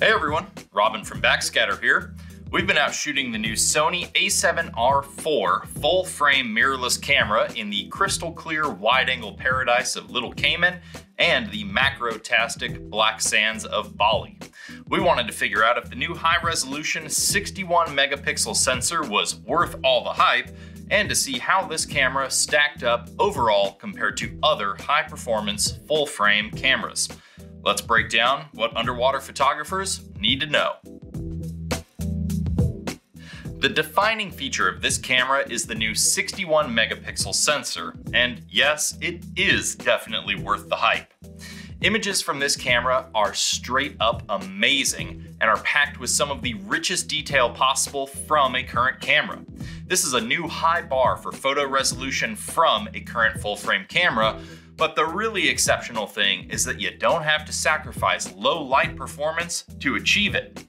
Hey everyone, Robin from Backscatter here. We've been out shooting the new Sony a7R4 full frame mirrorless camera in the crystal clear wide angle paradise of Little Cayman and the macro-tastic black sands of Bali. We wanted to figure out if the new high resolution 61 megapixel sensor was worth all the hype and to see how this camera stacked up overall compared to other high performance full frame cameras. Let's break down what underwater photographers need to know. The defining feature of this camera is the new 61 megapixel sensor, and yes, it is definitely worth the hype. Images from this camera are straight up amazing and are packed with some of the richest detail possible from a current camera. This is a new high bar for photo resolution from a current full frame camera, but the really exceptional thing is that you don't have to sacrifice low light performance to achieve it.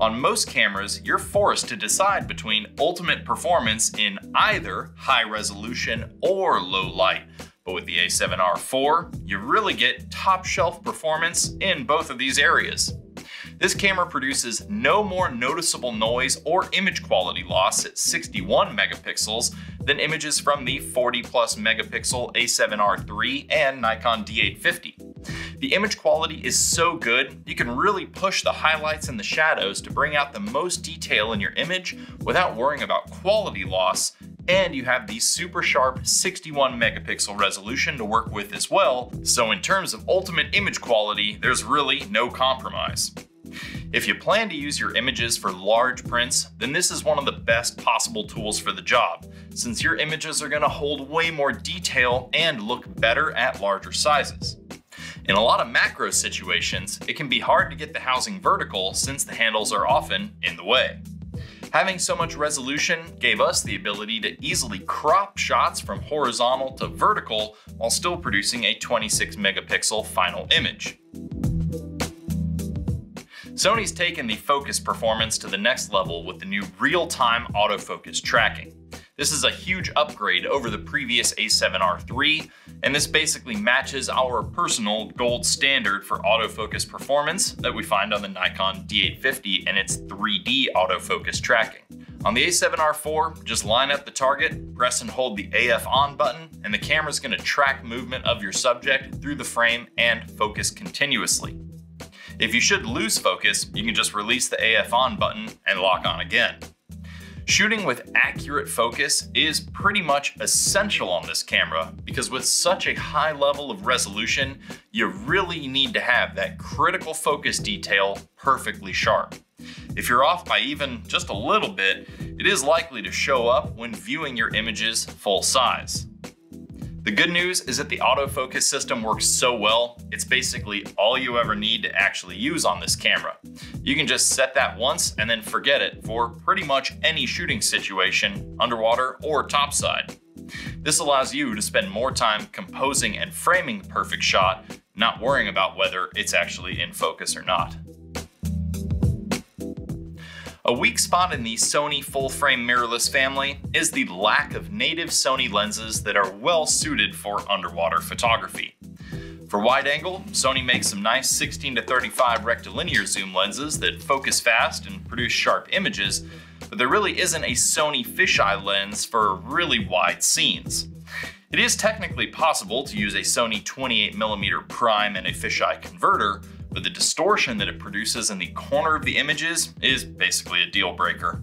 On most cameras, you're forced to decide between ultimate performance in either high resolution or low light. But with the A7R4, you really get top shelf performance in both of these areas. This camera produces no more noticeable noise or image quality loss at 61 megapixels than images from the 40 plus megapixel A7R III and Nikon D850. The image quality is so good, you can really push the highlights and the shadows to bring out the most detail in your image without worrying about quality loss and you have the super sharp 61 megapixel resolution to work with as well, so in terms of ultimate image quality, there's really no compromise. If you plan to use your images for large prints, then this is one of the best possible tools for the job, since your images are going to hold way more detail and look better at larger sizes. In a lot of macro situations, it can be hard to get the housing vertical since the handles are often in the way. Having so much resolution gave us the ability to easily crop shots from horizontal to vertical while still producing a 26 megapixel final image. Sony's taken the focus performance to the next level with the new real-time autofocus tracking. This is a huge upgrade over the previous A7R III, and this basically matches our personal gold standard for autofocus performance that we find on the Nikon D850 and its 3D autofocus tracking. On the A7R4, just line up the target, press and hold the AF on button, and the camera's gonna track movement of your subject through the frame and focus continuously. If you should lose focus, you can just release the AF on button and lock on again. Shooting with accurate focus is pretty much essential on this camera because with such a high level of resolution, you really need to have that critical focus detail perfectly sharp. If you're off by even just a little bit, it is likely to show up when viewing your images full size. The good news is that the autofocus system works so well, it's basically all you ever need to actually use on this camera. You can just set that once and then forget it for pretty much any shooting situation, underwater or topside. This allows you to spend more time composing and framing the perfect shot, not worrying about whether it's actually in focus or not. A weak spot in the Sony full-frame mirrorless family is the lack of native Sony lenses that are well suited for underwater photography. For wide angle, Sony makes some nice 16 to 35 rectilinear zoom lenses that focus fast and produce sharp images, but there really isn't a Sony fisheye lens for really wide scenes. It is technically possible to use a Sony 28mm prime and a fisheye converter, but the distortion that it produces in the corner of the images is basically a deal breaker.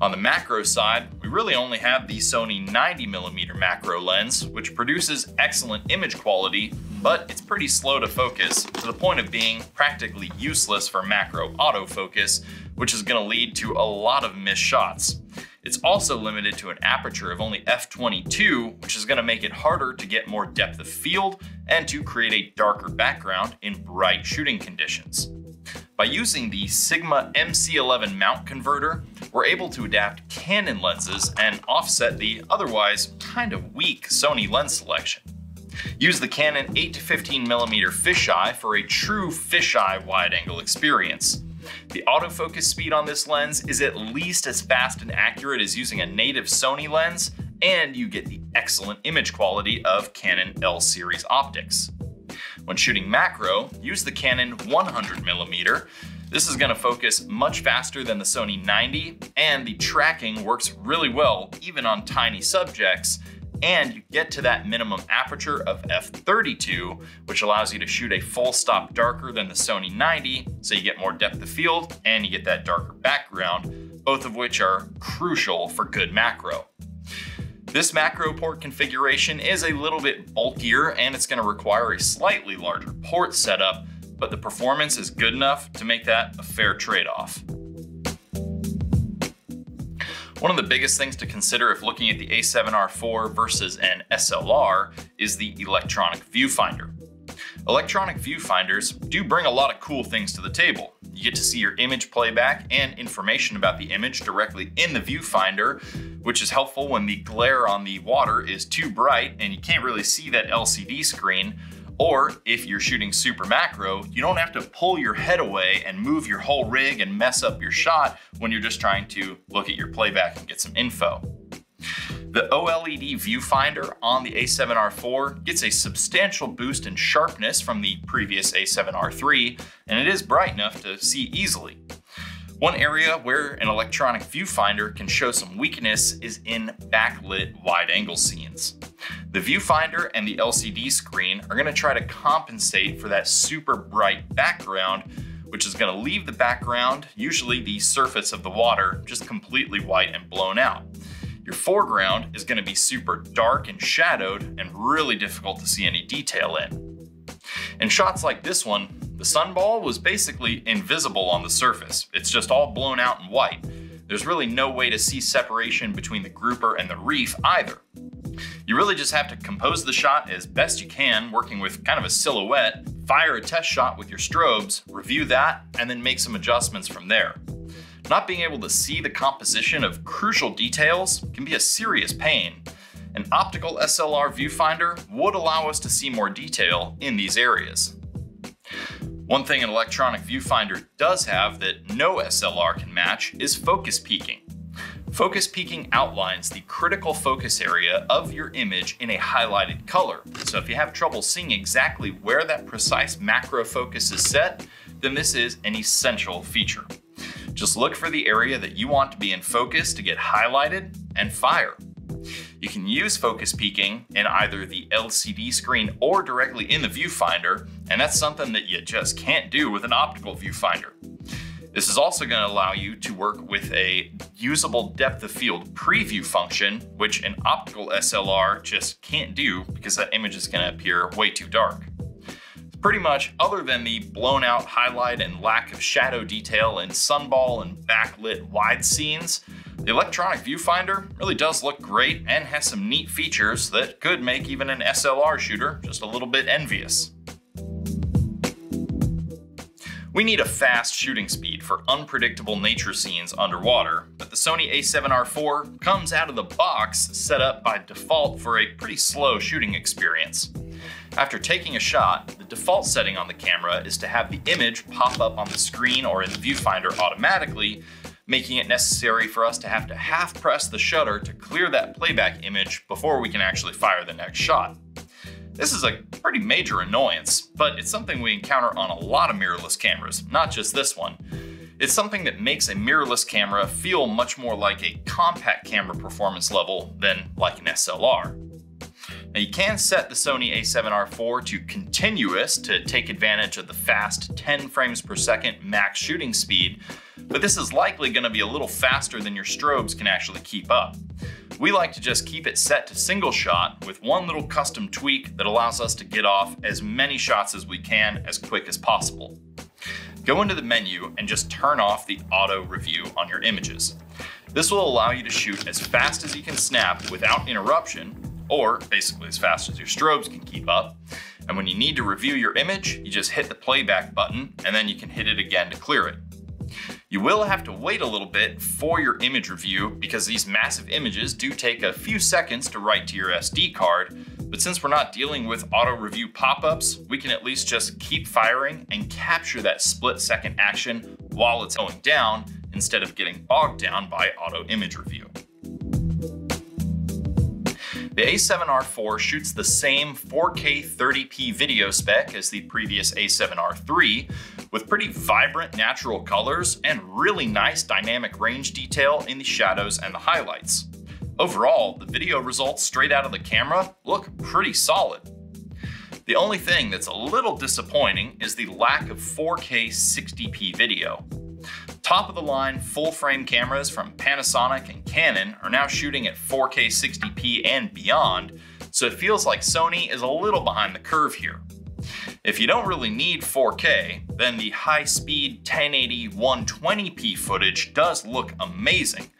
On the macro side, we really only have the Sony 90mm macro lens, which produces excellent image quality, but it's pretty slow to focus, to the point of being practically useless for macro autofocus, which is going to lead to a lot of missed shots. It's also limited to an aperture of only f22, which is going to make it harder to get more depth of field and to create a darker background in bright shooting conditions. By using the Sigma MC11 mount converter, we're able to adapt Canon lenses and offset the otherwise kind of weak Sony lens selection. Use the Canon 8 to 15 mm fisheye for a true fisheye wide angle experience. The autofocus speed on this lens is at least as fast and accurate as using a native Sony lens, and you get the excellent image quality of Canon L series optics. When shooting macro, use the Canon 100mm. This is gonna focus much faster than the Sony 90, and the tracking works really well even on tiny subjects, and you get to that minimum aperture of f32, which allows you to shoot a full stop darker than the Sony 90, so you get more depth of field and you get that darker background, both of which are crucial for good macro. This macro port configuration is a little bit bulkier and it's gonna require a slightly larger port setup, but the performance is good enough to make that a fair trade-off. One of the biggest things to consider if looking at the A7R4 versus an SLR is the electronic viewfinder. Electronic viewfinders do bring a lot of cool things to the table. You get to see your image playback and information about the image directly in the viewfinder, which is helpful when the glare on the water is too bright and you can't really see that LCD screen. Or if you're shooting super macro, you don't have to pull your head away and move your whole rig and mess up your shot when you're just trying to look at your playback and get some info. The OLED viewfinder on the A7R4 gets a substantial boost in sharpness from the previous A7R3, and it is bright enough to see easily. One area where an electronic viewfinder can show some weakness is in backlit wide angle scenes. The viewfinder and the LCD screen are gonna try to compensate for that super bright background which is gonna leave the background, usually the surface of the water, just completely white and blown out. Your foreground is gonna be super dark and shadowed and really difficult to see any detail in. In shots like this one, the sunball was basically invisible on the surface. It's just all blown out and white. There's really no way to see separation between the grouper and the reef either. You really just have to compose the shot as best you can, working with kind of a silhouette, fire a test shot with your strobes, review that, and then make some adjustments from there. Not being able to see the composition of crucial details can be a serious pain. An optical SLR viewfinder would allow us to see more detail in these areas. One thing an electronic viewfinder does have that no SLR can match is focus peaking. Focus peaking outlines the critical focus area of your image in a highlighted color. So if you have trouble seeing exactly where that precise macro focus is set, then this is an essential feature. Just look for the area that you want to be in focus to get highlighted and fire. You can use focus peaking in either the LCD screen or directly in the viewfinder, and that's something that you just can't do with an optical viewfinder. This is also going to allow you to work with a usable depth of field preview function, which an optical SLR just can't do because that image is going to appear way too dark. Pretty much, other than the blown out highlight and lack of shadow detail in sunball and backlit wide scenes, the electronic viewfinder really does look great and has some neat features that could make even an SLR shooter just a little bit envious. We need a fast shooting speed for unpredictable nature scenes underwater, but the Sony a7R IV comes out of the box set up by default for a pretty slow shooting experience. After taking a shot, the default setting on the camera is to have the image pop up on the screen or in the viewfinder automatically, making it necessary for us to have to half press the shutter to clear that playback image before we can actually fire the next shot. This is a pretty major annoyance, but it's something we encounter on a lot of mirrorless cameras, not just this one. It's something that makes a mirrorless camera feel much more like a compact camera performance level than like an SLR. Now you can set the Sony a7R IV to continuous to take advantage of the fast 10 frames per second max shooting speed, but this is likely gonna be a little faster than your strobes can actually keep up. We like to just keep it set to single shot with one little custom tweak that allows us to get off as many shots as we can as quick as possible. Go into the menu and just turn off the auto review on your images. This will allow you to shoot as fast as you can snap without interruption or basically as fast as your strobes can keep up. And when you need to review your image, you just hit the playback button and then you can hit it again to clear it. You will have to wait a little bit for your image review because these massive images do take a few seconds to write to your SD card, but since we're not dealing with auto review pop-ups, we can at least just keep firing and capture that split second action while it's going down instead of getting bogged down by auto image review. The A7R4 shoots the same 4K 30p video spec as the previous A7R3, with pretty vibrant natural colors and really nice dynamic range detail in the shadows and the highlights. Overall, the video results straight out of the camera look pretty solid. The only thing that's a little disappointing is the lack of 4K 60p video. Top of the line full frame cameras from Panasonic and Canon are now shooting at 4K 60p and beyond, so it feels like Sony is a little behind the curve here. If you don't really need 4K, then the high-speed 1080 120p footage does look amazing.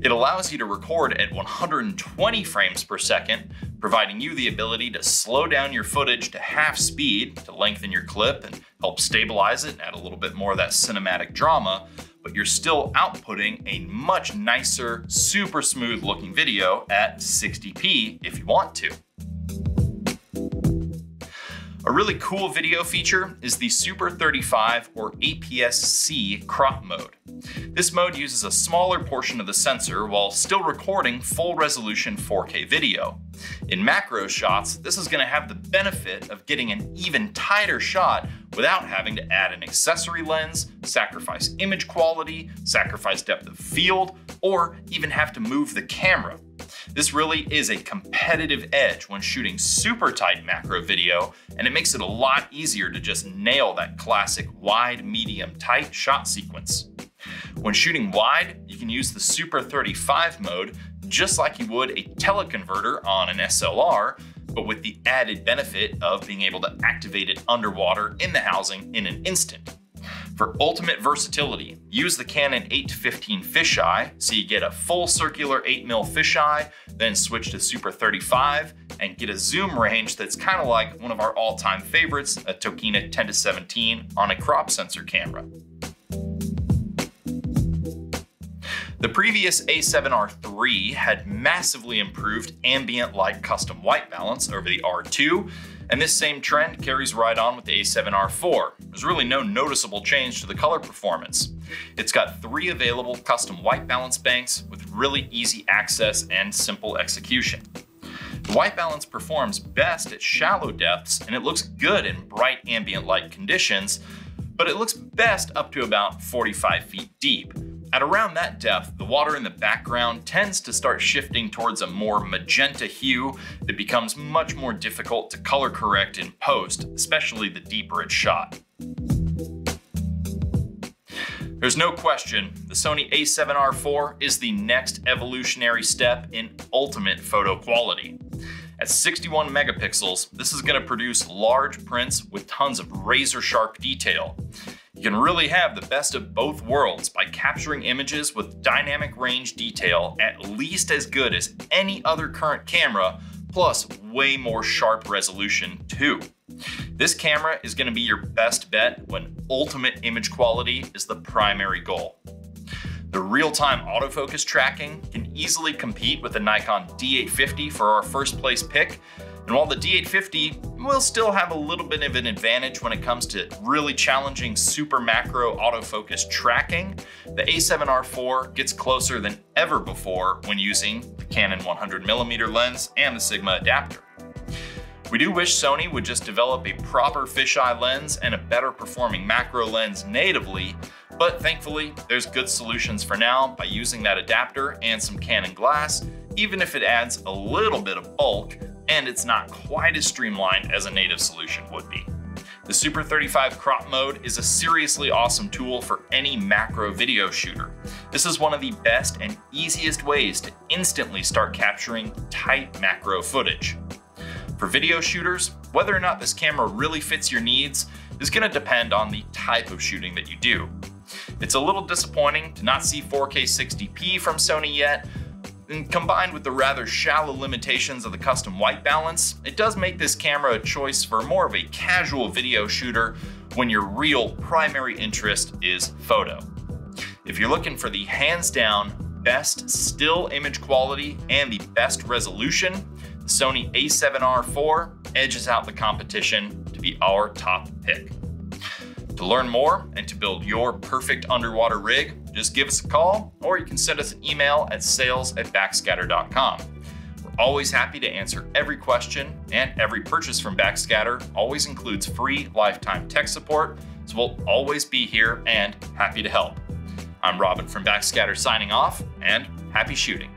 It allows you to record at 120 frames per second, providing you the ability to slow down your footage to half speed to lengthen your clip and help stabilize it and add a little bit more of that cinematic drama, but you're still outputting a much nicer, super smooth looking video at 60p if you want to. A really cool video feature is the Super 35 or APS-C crop mode. This mode uses a smaller portion of the sensor while still recording full resolution 4K video. In macro shots, this is going to have the benefit of getting an even tighter shot without having to add an accessory lens, sacrifice image quality, sacrifice depth of field, or even have to move the camera. This really is a competitive edge when shooting super tight macro video, and it makes it a lot easier to just nail that classic wide, medium, tight shot sequence. When shooting wide, you can use the Super 35 mode just like you would a teleconverter on an SLR, but with the added benefit of being able to activate it underwater in the housing in an instant. For ultimate versatility, use the Canon 8-15 fisheye so you get a full circular 8mm fisheye, then switch to Super 35 and get a zoom range that's kind of like one of our all-time favorites, a Tokina 10-17 on a crop sensor camera. The previous A7R3 had massively improved ambient light custom white balance over the R2, and this same trend carries right on with the A7R4. There's really no noticeable change to the color performance. It's got three available custom white balance banks with really easy access and simple execution. The white balance performs best at shallow depths and it looks good in bright ambient light conditions, but it looks best up to about 45 feet deep. At around that depth, the water in the background tends to start shifting towards a more magenta hue that becomes much more difficult to color correct in post, especially the deeper it's shot. There's no question, the Sony a7R4 is the next evolutionary step in ultimate photo quality. At 61 megapixels, this is going to produce large prints with tons of razor sharp detail. You can really have the best of both worlds by capturing images with dynamic range detail at least as good as any other current camera, plus way more sharp resolution too. This camera is going to be your best bet when ultimate image quality is the primary goal. The real-time autofocus tracking can easily compete with the Nikon D850 for our first place pick, and while the D850 will still have a little bit of an advantage when it comes to really challenging super macro autofocus tracking, the A7R4 gets closer than ever before when using the Canon 100mm lens and the Sigma adapter. We do wish Sony would just develop a proper fisheye lens and a better performing macro lens natively, but thankfully there's good solutions for now by using that adapter and some Canon glass, even if it adds a little bit of bulk and it's not quite as streamlined as a native solution would be. The Super 35 crop mode is a seriously awesome tool for any macro video shooter. This is one of the best and easiest ways to instantly start capturing tight macro footage. For video shooters, whether or not this camera really fits your needs is going to depend on the type of shooting that you do. It's a little disappointing to not see 4K 60p from Sony yet, and combined with the rather shallow limitations of the custom white balance, it does make this camera a choice for more of a casual video shooter when your real primary interest is photo. If you're looking for the hands down best still image quality and the best resolution, the Sony a7R IV edges out the competition to be our top pick. To learn more and to build your perfect underwater rig, just give us a call or you can send us an email at sales at backscatter.com. We're always happy to answer every question, and every purchase from Backscatter always includes free lifetime tech support, so we'll always be here and happy to help. I'm Robin from Backscatter signing off, and happy shooting.